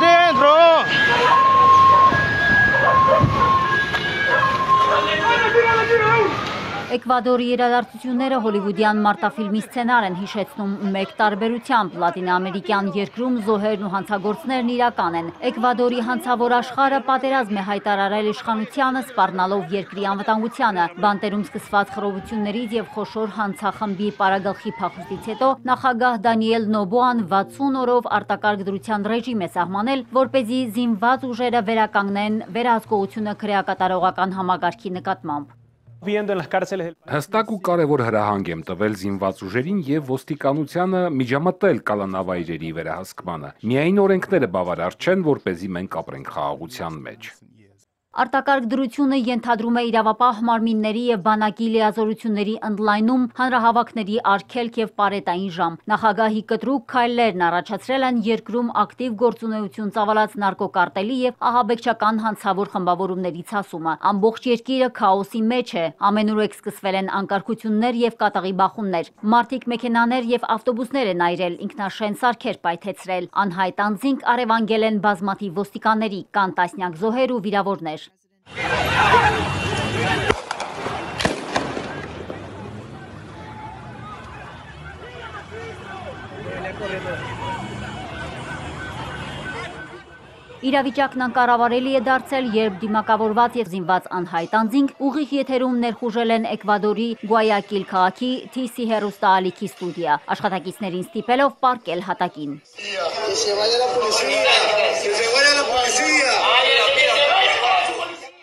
dentro. Էկվադորի իրադարձությունները հոլիվուդյան մարտաֆիլմի սցենար են հիշեցնում մեկ տարբերությամբ լատինամերիկյան երկրում զոհերն ու հանցագործներն իրական են։ Էկվադորի հանցավոր աշխարհը պատերազմ է հայտարարել իշխանությանը, սպառնալով երկրի անվտանգությանը։ Բանտերում սկսված խռովություններից եւ խոշոր հանցախմբի պարագլխի փախուստից հետո նախագահ Դանիել Նոբոան 60 օրով արտակարգ դրության ռեժիմ է սահմանել, որ เป զի զինված ուժերը վերականգնեն վերահսկողությունը քրեակատարողական համագարքի նկատմամբ։ Հստակ ու կարևոր հրահանգ եմ տվել զինված ուժերին եւ ոստիկանությանը միջամտել կալանավայրերի վերահսկմանը։ Միայն օրենքները բավարար չեն, որ เป զի մենք ապրենք խաղաղության մեջ։ Արտակարգ դրությունը ենթադրում է իրավապահ մարմինների եւ բանակի լիազորությունների ընդլայնում, հանրահավաքների արգելք եւ պարետային ժամ։ Նախագահի կտրուկ քայլերն առաջացրել են երկրում ակտիվ գործունեություն ծավալած նարկոկարտելի եւ ահաբեկչական հանցավոր խմբավորումների ցասումը։ Ամբողջ երկիրը քաոսի մեջ է։ Ամենուրեք սկսվել են անկարգություններ եւ կատաղի բախումներ։ Մարտիկ մեքենաներ եւ ավտոբուսներ են այրել, ինքնաշեն սարքեր պայթեցրել։ Անհայտ անձինք արևանգել են բազմաթիվ ոստիկանների, կան տասնյակ զոհեր ու վիրավորներ։ Իրավիճակն անկառավարելի է դարձել, երբ դիմակավորված եւ զինված անհայտ անձինք ուղիղ եթերում ներխուժել են Էկվադորի Գուայակիլ քաղաքի TC հերոստալիքի ստուդիա, աշխատակիցներին ստիպելով պարկել հատակին։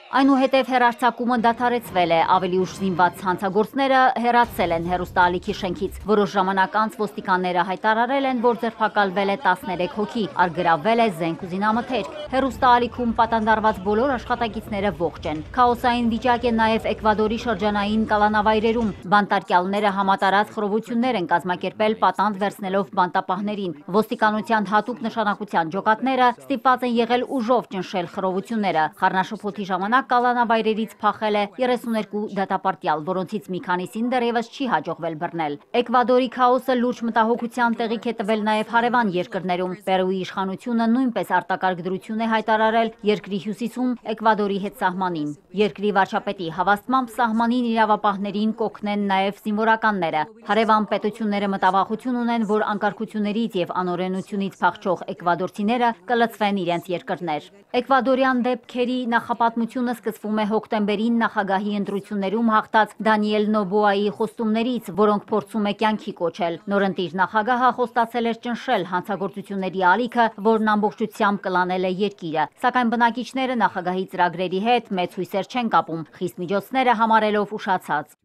Այնուհետև հերարցակումը դադարեցվել է, ավելի ուշ զինված հանցագործները հեռացել են հերոստալիքի շենքից։ Որոշ ժամանակ անց ոստիկանները հայտարարել են, որ ձերբակալվել է 13 հոգի, արգրավվել է զենք ու զինամթերք։ Հերոստալիքում պատանդարված բոլոր աշխատակիցները ողջ են։ Քաոսային վիճակ է նաև Էկվադորի շրջանային կալանավայրերում։ Բանտարկյալները համատարած խռովություններ են կազմակերպել պատանդ վերցնելով բանտապահներին։ Ոստիկանության հատուկ նշանակության ջոկատները ստիպված են եղել ուժով ճնշել խռովությունները։ Խառնաշփոթի ժամանակ կալանավայրերից փախել է 32 դատապարտյալ, որոնցից մի քանիսին դեռևս չի հաջողվել բռնել։ Էկվադորի քաոսը լուրջ մտահոգության տեղիք է տվել նաև հարևան երկրներում։ Պերուի իշխանությունը նույնպես արտակարգ դրություն է հայտարարել երկրի հյուսիսում Էկվադորի հետ սահմանին։ Երկրի վարչապետի հավաստմամբ սահմանին իրավապահներին կօգնեն նաև զինվորականները։ Հարևան պետությունները մտավախություն ունեն, որ անկարգություններից եւ անօրենությունից փախչող էկվադորցիները կլցվեն իրենց երկրներ։ Էկվադորյան դեպքերի նախապատմությունը սկսվում է հոկտեմբերին նախագահի ընտրություններում հաղթած Դանիել Նոբոայի խոստումներից, որոնք փորձում է կյանքի կոչել։ Նորընտիր նախագահը խոստացել էր ճնշել հանցագործությունների ալիքը, որն ամբողջությամբ կլանել է երկիրը։ Սակայն բնակիչները նախագահի ծրագրերի հետ մեծ հույսեր չեն կապում, խիստ միջոցները համարելով ուշացած։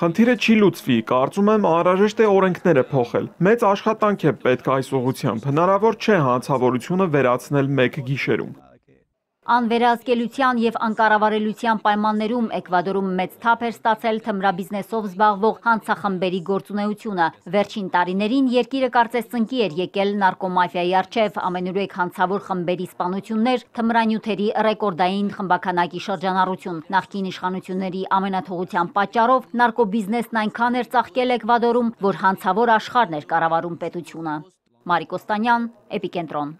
Խնդիրը չի լուծվի, կարծում եմ անհրաժեշտ է օրենքները փոխել։ Մեծ աշխատանք է պետք այս ուղղությամբ։ Հնարավոր չէ հանցավորությունը վերացնել մեկ գիշերում։ Անվերահսկելիության եւ անկառավարելիության պայմաններում Էկվադորում մեծ թափ էր ստացել թմրաբիզնեսով զբաղվող հանցախմբերի գործունեությունը։ Վերջին տարիներին երկիրը կարծես ծնկի էր եկել նարկոմաֆիայի առջև ամենուրեք հանցավոր խմբերի սպանություններ, թմրանյութերի ռեկորդային խմբականակի շրջանառություն։ Նախկին իշխանությունների ամենաթողության պատճառով նարկոբիզնեսն այնքան էր ծաղկել Էկվադորում, որ հանցավոր աշխարհն էր կառավարում պետությունը։ Մարիկ Օստանյան, Էպիկենտրոն։